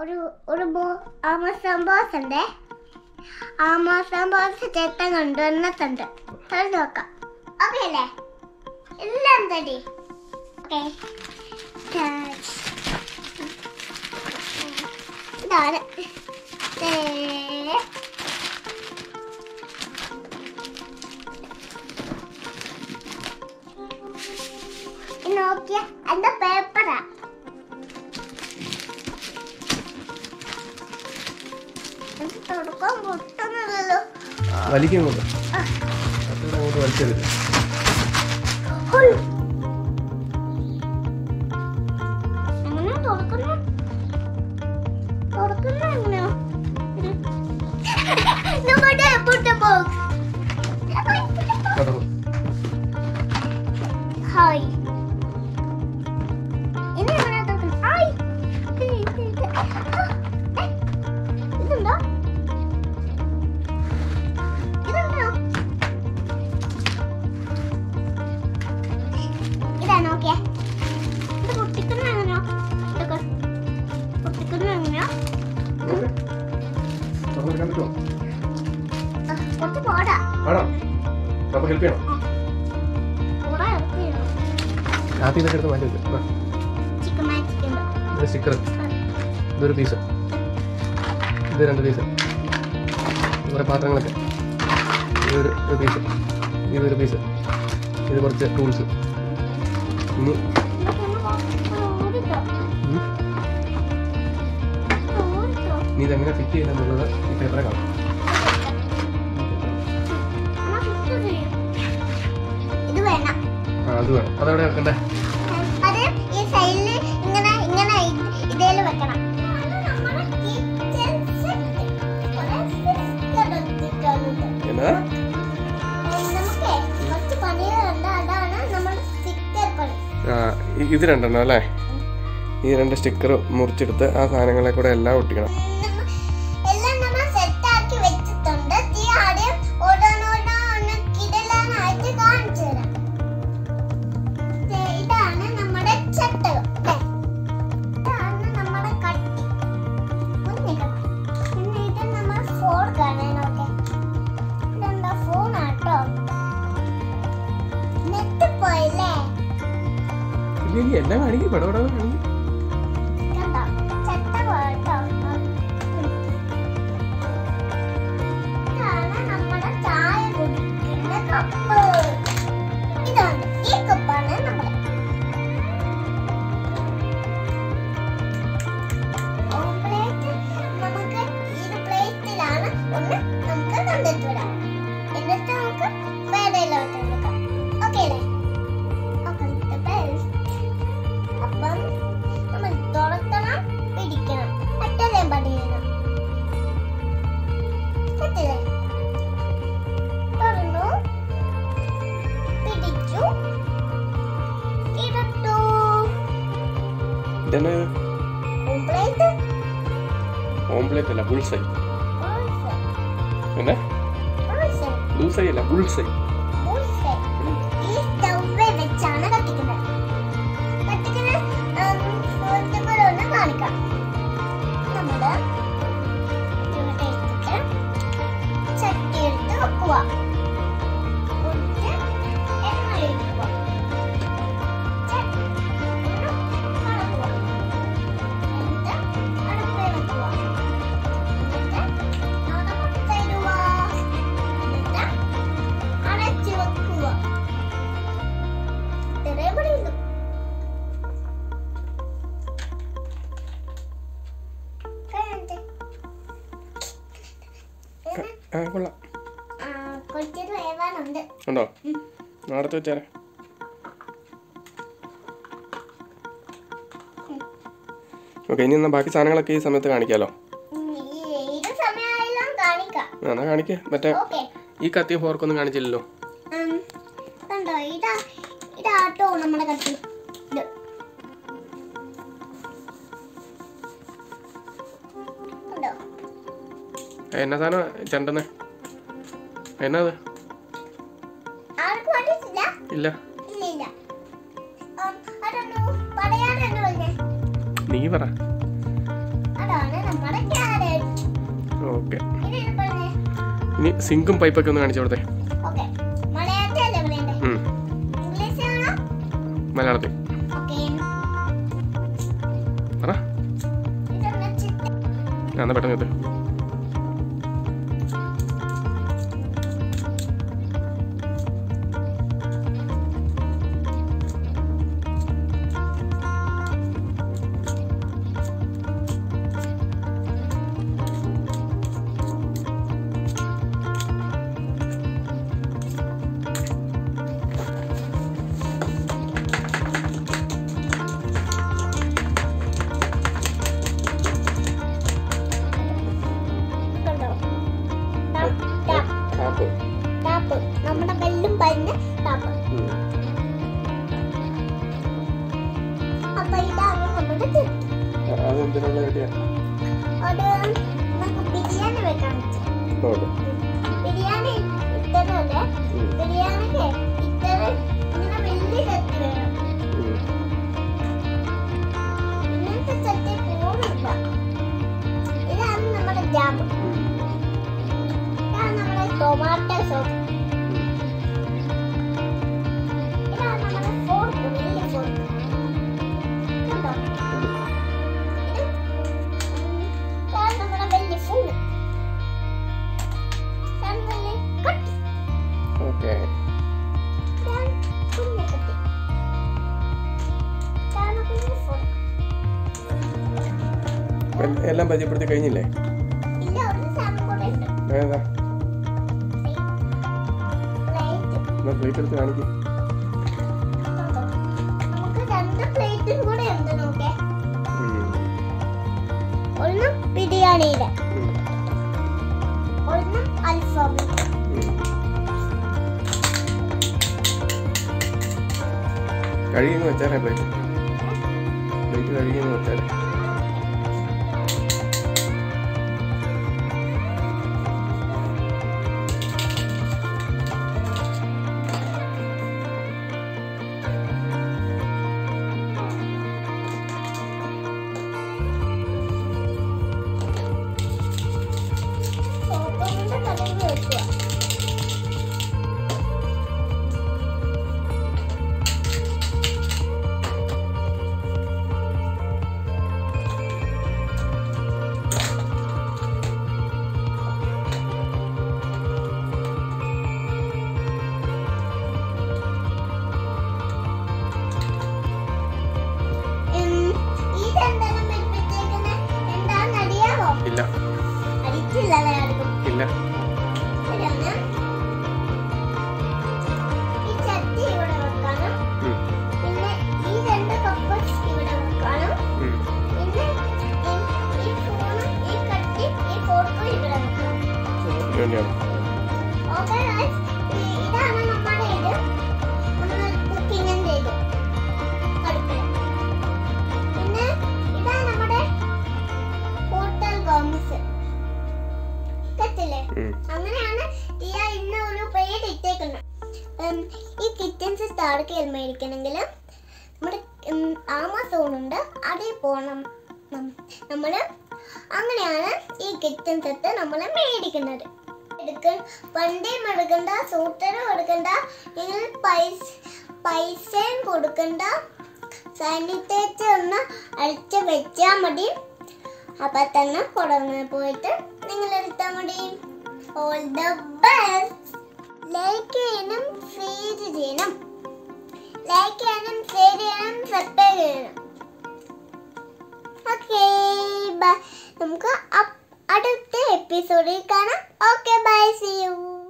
ഒരു ഒരു Amazon box ഉണ്ട്. ആമസോൺ ബോസ് ചേട്ടൻ കൊണ്ടുവന്നിട്ടുണ്ട്. അത് നോക്കാം. ഓക്കെ അല്ലേ എല്ലാം തടി ഓക്കെ നോക്കിയ എന്റെ പേപ്പറാ വലിക്കും കൊണ്ട് അങ്ങോട്ട്? തുറക്കുന്നെ എങ്ങനെയാ? ഇത്. നമ്മുടെ put the box. ഹെൽപ്പ് ചെയ്യണം ആദ്യം ഇതൊക്കെ എടുത്ത് മാറ്റി സ്റ്റിക്കർ ഇതൊരു പീസ് ഇത് രണ്ട് പീസ് കുറേ പാത്രങ്ങളൊക്കെ. ഇതൊരു ഒരു പീസ് ഇതൊരു പീസ് ഇത് കുറച്ച് ടൂൾസ് ഇനി ഇനി ഇതെങ്ങനെ ഫിറ്റ് ചെയ്യുന്നുള്ളത് ഈ പേപ്പറെ കാണാം. സ്റ്റിക്കർ വേണം. അതെവിടെ വെക്കണ്ടേ? ഇത് രണ്ടെണ്ണം അല്ലേ? ഈ രണ്ട് സ്റ്റിക്കർ മുറിച്ചെടുത്ത് ആ സാധനങ്ങളെ കൂടെ എല്ലാം ഒട്ടിക്കണം. ഇല്ല എന്നെ കാണിക്കും പടപടാ കാണിക്കും. hombre de la bullseye. ¿Verdad? Bullseye. Bullseye de la bullseye. കൊള്ളാം. ആ, വേവാനുണ്ട്. ഉണ്ടോ? നാടത്ത് വെച്ചാലേ ഓക്കെ ഇനി എന്നാ ബാക്കി സാധനങ്ങളൊക്കെ ഈ സമയത്ത് കാണിക്കാലോ? എന്നാ കാണിക്കേ. മറ്റേ ഈ കത്തി ഫോർക്കൊന്നും കാണിച്ചില്ലല്ലോ. എന്നാ സാധനം ചണ്ടെന്ന്? എന്നാ അത്? ഇല്ല. നീ പറ. ഓക്കെ. ഇനി സിങ്കും പൈപ്പൊക്കെ ഒന്ന് കാണിച്ചു കൊടുത്തേ. മലയാളത്തിൽ. പറ. ഞാൻ എന്നാ പെട്ടെന്ന് എത്ത് നമ്മുടെ ബെല്ലും പരിഞ്ഞ് ടാപ്പ് അപ്പൊ ഇതാണ് നമ്മുടെ ബിരിയാണി വെക്കാൻ ബിരിയാണി ഇത്തരല്ലേ ബിരിയാണിക്ക് ഇത്തര എല്ലാം പരിചയപ്പെടുത്തി കഴിഞ്ഞില്ലേ? ഏതാ പ്ലേറ്റ് എന്നാ പ്ലേറ്റ് എടുത്ത് കാണിക്കും. നമുക്ക് രണ്ട് പ്ലേറ്റും കൂടെ ഉണ്ട് നോക്കേ. ഒന്ന് ബിരിയാണിയുടെ. ഒന്ന് അൽഫാമിന്റെ കഴുകിന്ന് വെച്ചാലേ പ്ലേറ്റ് പ്ലേറ്റ് കഴുകി വെച്ചാലേ. ഉം. അങ്ങനെയാണ് ടിയ ഇന്ന് ഒരു പേര് ഇട്ടേക്കുന്നത്. ഈ കിച്ചൺ സെറ്റ് ആർക്ക് മേടിക്കണമെങ്കിൽ നമ്മുടെ ആമസോൺ ഉണ്ട് അതിൽ പോകണം നമ്മൾ അങ്ങനെയാണ് ഈ കിച്ചൺ സെറ്റ് നമ്മൾ മേടിക്കുന്നത്. എടുക്ക. വണ്ടിയും എടുക്കണ്ട സൂട്ടറും എടുക്കണ്ട നിങ്ങൾ പൈസ പൈസയും കൊടുക്കണ്ട. സാനിറ്റൈസർ ഒന്ന് അടിച്ച് വെച്ചാൽ മതി. അപ്പൊ തന്നെ കൊടന്ന് പോയിട്ട് നിങ്ങൾ എടുത്താൽ മതി. ഓൾ ദ ബെസ്റ്റ് ലൈക്ക് ചെയ്യണം ഷെയർ ചെയ്യണം. ലൈക്ക് ചെയ്യണം ഷെയർ ചെയ്യണം സബ്സ്ക്രൈബ് ചെയ്യണം. ബൈ നമുക്ക് അപ്പ് അടുത്ത എപ്പിസോഡിൽ കാണാം. Okay bye C U